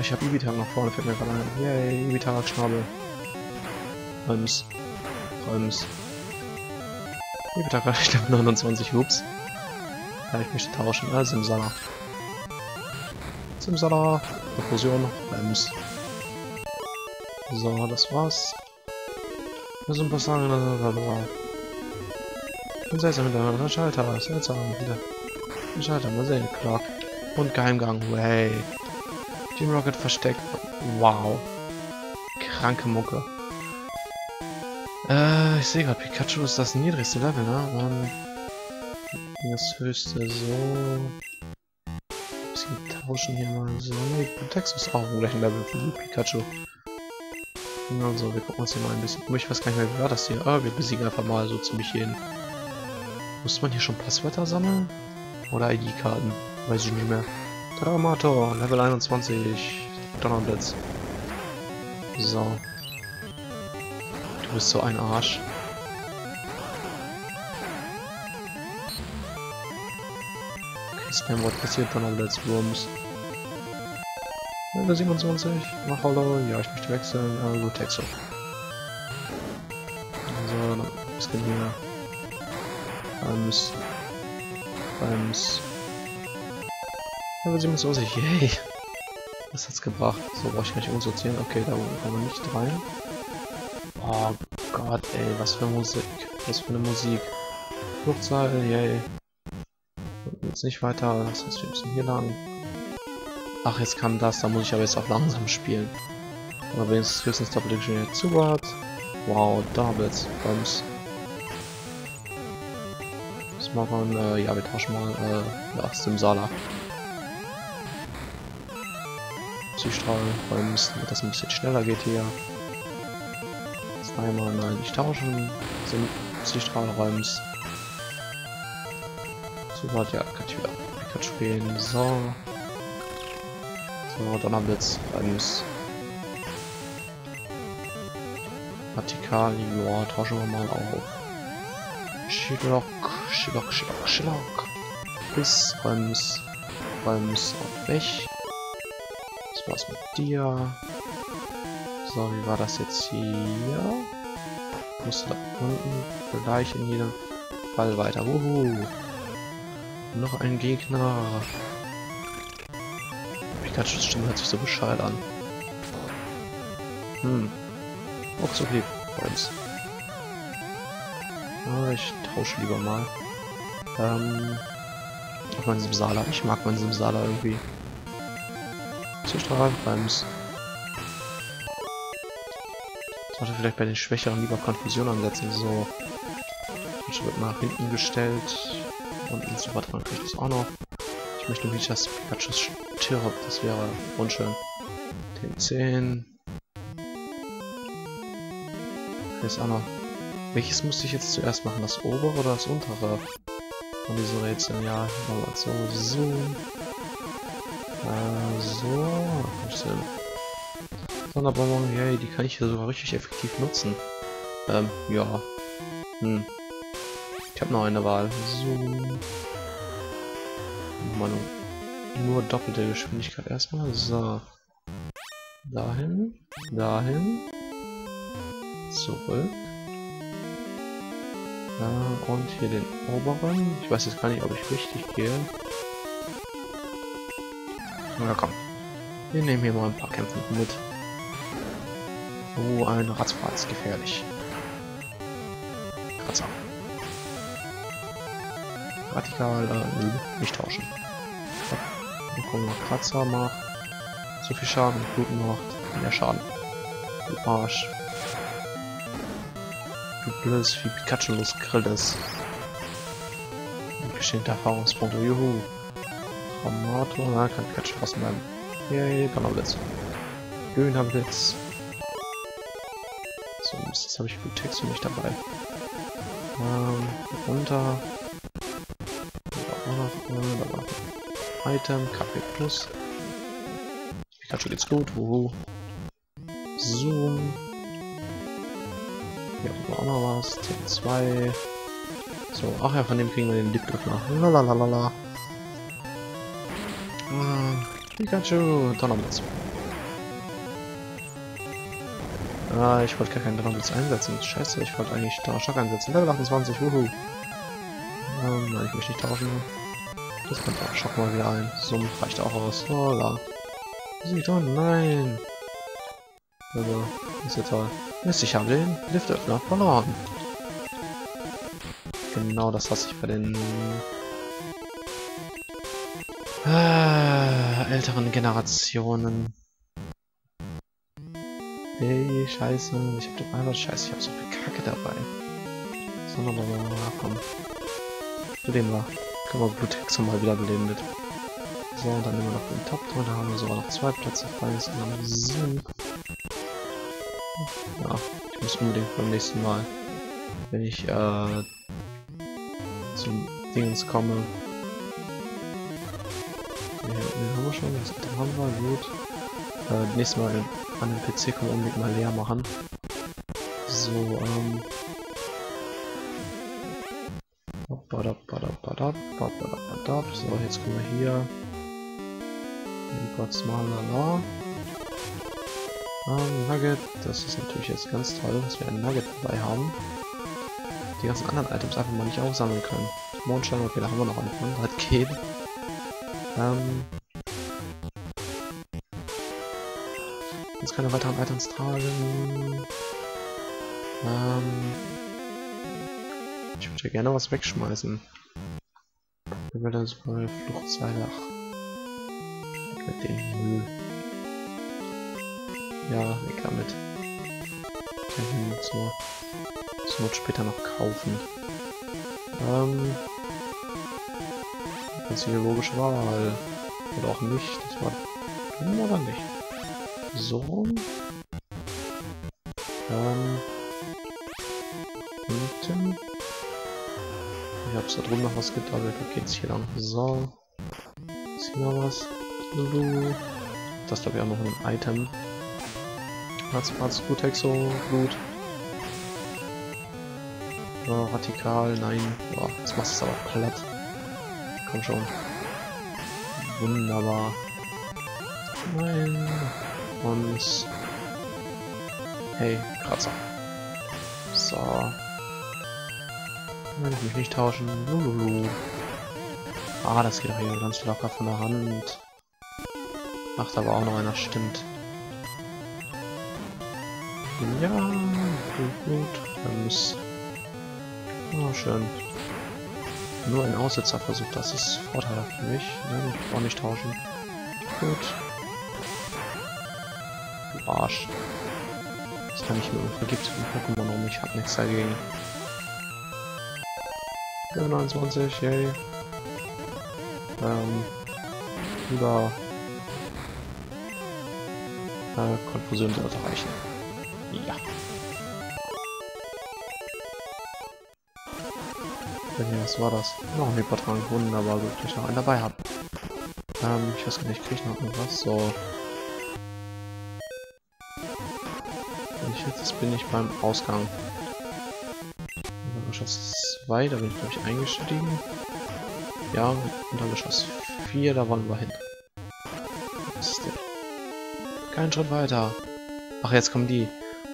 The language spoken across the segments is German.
Ich habe Ibitar nach vorne, fällt mir gerade ein. Yay, Ibitar hat Schnabel. Räums. Räums. Ibitar hat ich glaube 29 Ups. Ja, ich möchte tauschen. Ah, Simsala. Simsala. Explosion. Räums. So, das war's. Wir sind was sagen. Blablabla. Und seltsam hintereinander Schalter. Seltsam. Wieder. Schalter. Mal sehen. Clock. Und Geheimgang. Way. Team Rocket versteckt. Wow. Kranke Mucke. Äh, ich sehe gerade, Pikachu ist das niedrigste Level, ne? Dann das höchste so. Bisschen tauschen hier mal so. Ne, Text ist auch im gleichen Level wie Pikachu. Also, wir gucken uns hier mal ein bisschen um. Ich weiß gar nicht mehr, wie war das hier? Ah, wir besiegen einfach mal so ziemlich jeden. Muss man hier schon Passwörter sammeln? Oder ID-Karten? Weiß ich nicht mehr. Dramator, Level 21. Donnerblitz. So. Du bist so ein Arsch. Okay, Spamwort passiert, Donnerblitz, Wurms. Level 27. Mach Hallo. Ja, ich möchte wechseln. Ja, gut, Texo. So, was geht hier? Beim's. Beim's. Level 27. Yay. Was hat's gebracht? So, brauche ich gar nicht umsortieren. Okay, da kommen wir nicht rein. Oh Gott, ey, was für Musik. Was für eine Musik. Fluchtseil, yay. Jetzt nicht weiter. Das heißt, wir müssen hier lang. Ach, jetzt kam das, da muss ich aber jetzt auch langsam spielen. Aber wenigstens höchstens doppelte Geschwindigkeit Zuwart. Wow, Doubles, Bums. Was machen wir? Äh, ja, wir tauschen mal äh, ja, Simsala. Psystrahl, Bums, damit das ein bisschen schneller geht hier. Zweimal, nein, nicht tauschen. Sim Psystrahl, Räums. Zuwart, ja, kann ich wieder Pikachu gehen. So. So, Donnerblitz, Bremс. Vertikal, ja, tauschen wir mal auf. Schillock, Schillock, Schillock, Schillock. Bis, Brems, Brems und weg. Das war's mit dir. So, wie war das jetzt hier? Musste da unten gleich in jedem Fall weiter. Wuhu. Noch ein Gegner. Pikachus Stimme hört sich so bescheuert an. Hm. Auch so lieb uns. Aber ich tausche lieber mal. Ähm. Auf meinen Simsala. Ich mag meinen Simsala irgendwie. Zustrahl, Brems. Sollte vielleicht bei den Schwächeren lieber Konfusion ansetzen. So. Ich wird nach hinten gestellt. Und ein Super dran kriegt das auch noch. Ich möchte nicht, dass Pikachu stirbt. Das wäre unschön. Den 10. Ist auch noch. Welches musste ich jetzt zuerst machen? Das obere oder das untere? Von diesen Rätseln, ja. So, so. Äh, so. Bisschen. Sonderbonbon, yay, die kann ich hier sogar richtig effektiv nutzen. Ähm, ja. Hm. Ich habe noch eine Wahl. So. Mann, nur doppelte Geschwindigkeit erstmal. So. Dahin. Dahin. Zurück. Äh, und hier den oberen. Ich weiß jetzt gar nicht, ob ich richtig gehe. Na komm. Wir nehmen hier mal ein paar Kämpfe mit. Oh, ein Ratzfatz, gefährlich. Kratzer. Radikal, äh, nö, nicht tauschen. Dann gucken wir, Kratzer macht. So viel Schaden, Blut macht, mehr Schaden. Du Arsch. Du blödes wie Pikachu los Grilles. Geschenkte Erfahrungspunkte, juhu. Traumato, na, kann Pikachu fast bleiben. Yay, Donnerblitz. Dönerblitz. So, jetzt habe ich gut Text für mich dabei. Ähm, runter. Item, KP Plus. Pikachu geht's gut, wuhu. Zoom. Hier haben wir auch noch was. T2. So, ach ja, von dem kriegen wir den Lipgriff nach. Lalalala. Pikachu, Donnerblitz. Ah, ich wollte gar keinen Donnerblitz einsetzen. Scheiße, ich wollte eigentlich Donnerschock einsetzen. Level 28, wuhu. Ähm, nein, ich möchte nicht tauschen. Das kommt auch Schock mal wieder ein. So reicht auch aus. Hola. Sie doch, nein. Also, ist ja toll. Mist, ich habe den Liftöffner verloren. Genau das hasse ich bei den äh, älteren Generationen. Hey, scheiße, ich hab doch einfach scheiße, ich hab so viel Kacke dabei. Sondern aber, komm. Beleben wir. Können wir Blutex mal wieder beleben mit. So, dann nehmen wir noch den Top drin, da haben wir sogar noch zwei Plätze frei, das sind Ja, ich muss unbedingt beim nächsten Mal, wenn ich äh, zum Dingens komme. Ne, den haben wir schon, das haben wir, gut. Äh, nächstes Mal an den PC wir unbedingt mal leer machen. So, ähm. So, jetzt kommen wir hier. Guatemala. Ähm, Nugget, das ist natürlich jetzt ganz toll, dass wir ein Nugget dabei haben. Die ganzen anderen Items einfach mal nicht aufsammeln können. Mondstein, okay, da haben wir noch einen von, hat geht. Ähm, jetzt keine weiteren Items tragen. Ähm, ich würde gerne was wegschmeißen. Wenn wir das bei Fluchtseile. Ach. Mit dem Müll. Ja, weg damit. Kann ich mir zur, zur Not später noch kaufen. Ähm. Einzige logische Wahl. Oder auch nicht. Das war dumm oder nicht. So. Ähm. Hinten. Ich hab's da drüben noch was gedaddelt. Okay, jetzt hier lang. So. Ist hier noch was? Lulu. Das glaube ich auch noch ein Item. Platz, Platz, Blutexo, Blut. Oh, radikal, nein. Boah, jetzt machst du es aber platt. Komm schon. Wunderbar. Nein. Und... Hey, Kratzer. So. Kann ich mich nicht tauschen. Lululu. Ah, das geht doch hier ganz locker von der Hand. Macht aber auch noch einer, stimmt. Ja, gut, gut. Dann muss... Oh, schön. Nur ein Aussetzer versucht, das ist vorteilhaft für mich. Nein, ich brauche nicht tauschen. Gut. Du Arsch. Das kann ich mir vergibt Pokémon um, ich hab nichts dagegen. Ja, 29, yay. Ähm, über äh, Konfusion sollte reichen. Ja. Okay, was war das? Noch ein Hypertrank, wunderbar, gut, dass ich noch einen dabei habe. Ähm, ich weiß gar nicht, kriege ich noch irgendwas? So. Wenn ich jetzt bin ich beim Ausgang. Untergeschoss 2, da bin ich glaube ich eingestiegen. Ja, Untergeschoss 4, da wollen wir hin. Kein Schritt weiter. Ach, jetzt kommen die.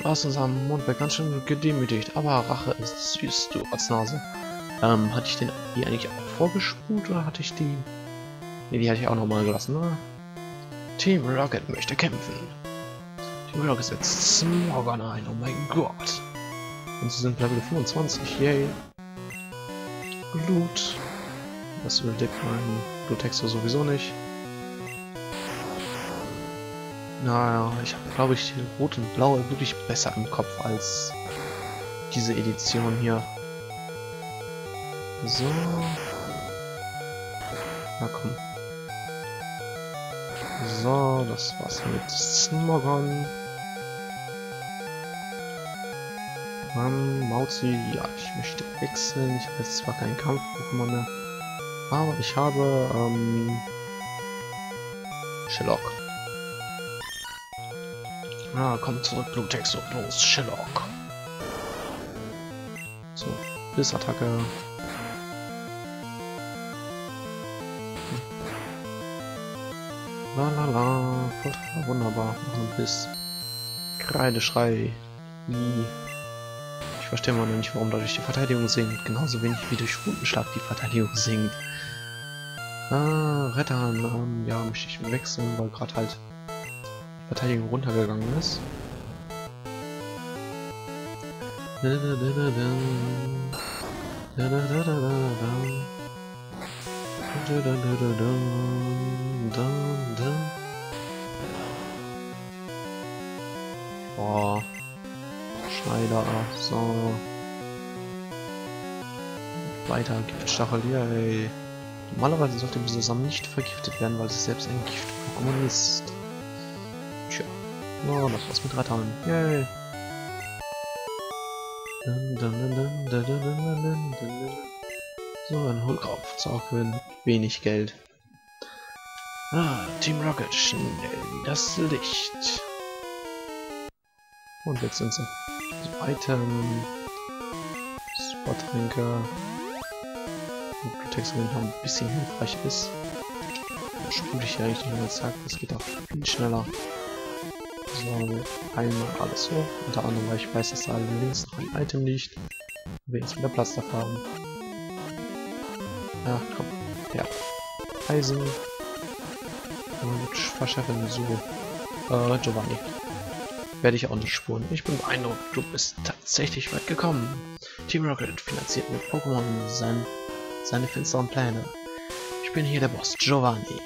Du hast uns am Mondberg ganz schön gedemütigt, aber Rache ist süß, du Ortsnase. Ähm, hatte ich den die eigentlich auch vorgespult oder hatte ich die... Ne, die hatte ich auch nochmal gelassen, ne? Team Rocket möchte kämpfen. Team Rocket setzt Smogger ein, oh mein Gott. Und sie sind Level 25, yay. Blut. Das überdeckt mein Bluttexter sowieso nicht. Naja, ich habe glaube ich die rote und blaue wirklich besser im Kopf als diese Edition hier. So. Na komm. So, das war's mit Smogon. Mann, Mauzi, ja, ich möchte wechseln. Ich habe jetzt zwar keinen Kampf-Pokémon mehr, aber ich habe, ähm, Sherlock. Ah, komm zurück, Blutex und los, Sherlock. So, Bissattacke. Tralala. Wunderbar. Machen wir bis. Kreideschrei. Ich verstehe mal nicht, warum dadurch die Verteidigung sinkt. Genauso wenig wie durch Fundenschlag die Verteidigung sinkt. Ah, Rettern. Ähm, ja, möchte ich wechseln, weil gerade halt die Verteidigung runtergegangen ist. Boah. Schneider, so. Weiter, Giftstachel, yay. Normalerweise sollte dieser Samen nicht vergiftet werden, weil es selbst ein Gift-Pokémon ist. Tja. Oh, noch was mit Rattern. Yay. So, ein Hohlkopf. Zauberquinn. Wenig Geld. Ah, Team Rocket, schnell das Licht. Und jetzt sind sie. So, Item. Sporttränke. Bibliotheksregeln noch ein bisschen hilfreich ist. Spule ich ja nicht mehr Zeit, das geht auch viel schneller. So, einmal alles hoch, unter anderem, weil ich weiß, dass da links noch ein Item liegt. Wir jetzt wieder Platz haben. Ja, komm, ja. Eisen. Und verschärfen so. Äh, Giovanni. Werde ich auch nicht spuren. Ich bin beeindruckt, du bist tatsächlich weit gekommen. Team Rocket finanziert mit Pokémon sein seine finsteren Pläne. Ich bin hier der Boss, Giovanni.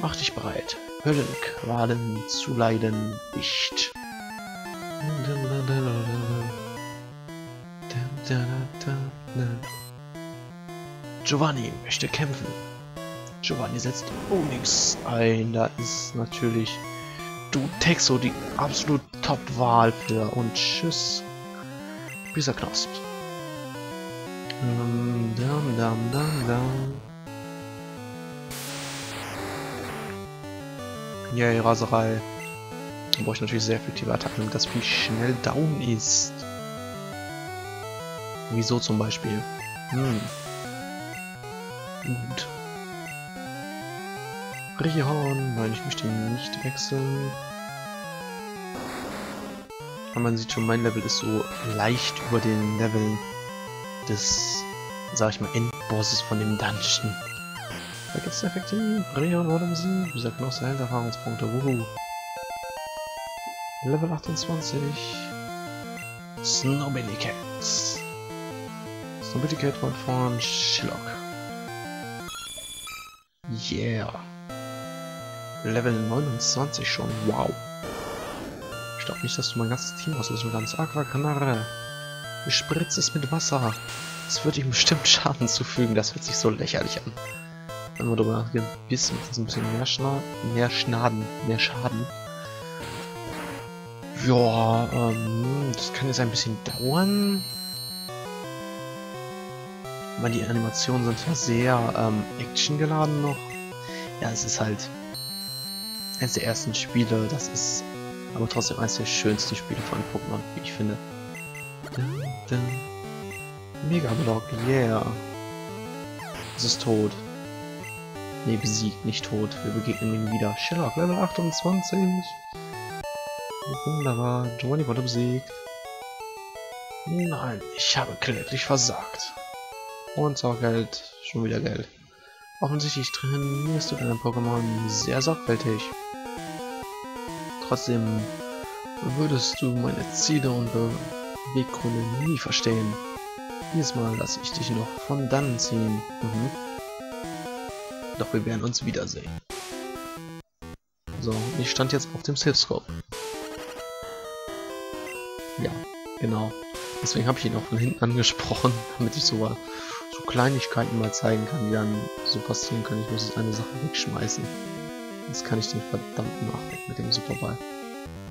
Mach dich bereit. Höllenqualen zu leiden nicht. Giovanni möchte kämpfen. Giovanni setzt Onyx ein. Da ist natürlich du Texo die absolut Top-Wahl für. Und tschüss. Dieser Knosp. Dum, dum, dum, dum, dum. Yay, Raserei. Da brauche ich natürlich sehr effektive Attacken, damit das Vieh schnell down ist. Wieso zum Beispiel? Hm. Gut. Rihorn. Nein, ich möchte ihn nicht wechseln. Aber man sieht schon, mein Level ist so leicht über den Leveln des, sag ich mal, Endbosses von dem Dungeon. Da gibt's effektiv. Reon wurde besiegt. Dieser Knosse hält Erfahrungspunkte. Wuhu. Level 28. Snowbilly Cats. Snowbilly Cat von von Shillock. Yeah. Level 29 schon. Wow. Ich glaube nicht, dass du mein ganzes Team auslösen kannst. Aquakanare. Bespritzt es mit Wasser. Das wird ihm bestimmt Schaden zufügen. Das hört sich so lächerlich an. Wenn man darüber nachdenkt, bisschen, das ein bisschen mehr, Schna mehr Schnaden, mehr Schaden. Ja, ähm, das kann jetzt ein bisschen dauern. Weil die Animationen sind ja sehr ähm, actiongeladen noch. Ja, es ist halt eines der ersten Spiele, das ist aber trotzdem eines der schönsten Spiele von Pokémon, wie ich finde. Mega Block, yeah. Es ist tot. Ne, besiegt, nicht tot. Wir begegnen ihm wieder. Sherlock, Level 28. Wunderbar. Giovanni wurde besiegt. Nein, ich habe kläglich versagt. Und zwar Geld. Schon wieder Geld. Offensichtlich trainierst du deine Pokémon sehr sorgfältig. Trotzdem würdest du meine Ziele und Beweggründe nie verstehen. Diesmal lasse ich dich noch von dann ziehen. Mhm. Doch wir werden uns wiedersehen. So, ich stand jetzt auf dem Silphscope. Ja, genau. Deswegen habe ich ihn auch von hinten angesprochen, damit ich so, so Kleinigkeiten mal zeigen kann, die dann so passieren können. Ich muss jetzt eine Sache wegschmeißen. Jetzt kann ich den verdammten Ach weg mit dem Superball.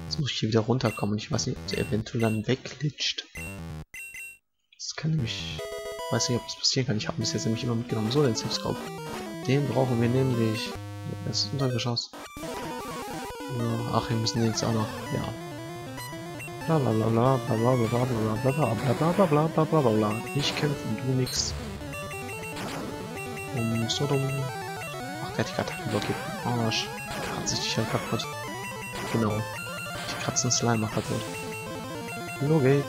Jetzt muss ich hier wieder runterkommen. Ich weiß nicht, ob der eventuell dann wegglitscht. Das kann nämlich... Ich Weiß nicht, ob das passieren kann. Ich habe bis jetzt nämlich immer mitgenommen. So, den Slipscope. Den brauchen wir nämlich. Das Untergeschoss. Ach, wir müssen jetzt auch noch. Ja. Blablabla, blablabla, blablabla. Ich kämpfe und du nix. Um, so dumm die Attacke blockiert. Arsch. Kratze ich dich halt kaputt. Genau. Ich kratze den Slime kaputt. Logik.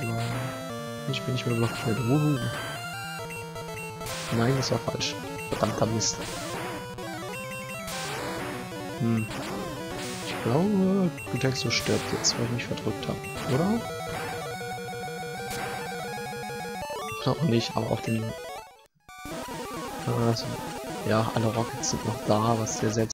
Aber ich bin nicht mehr blockiert. Wuhu. Nein, das war falsch. Verdammter Mist. Hm. Ich glaube, Gutexo stirbt jetzt, weil ich mich verdrückt habe. Oder? Oder auch nicht, aber auf den... Also, ja, alle Rockets sind noch da, was sehr, sehr